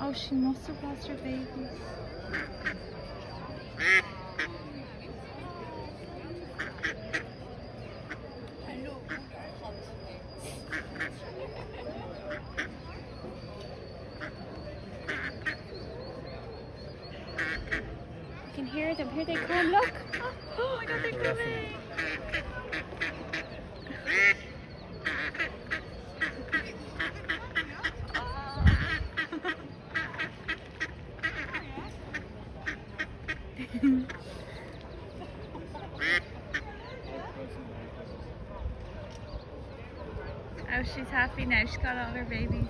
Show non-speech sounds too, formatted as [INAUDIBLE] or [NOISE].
Oh, she must have lost her babies. I can hear them. Here they come. Look. [GASPS] Oh my god, they're coming. Oh, she's happy now. She's got all her babies.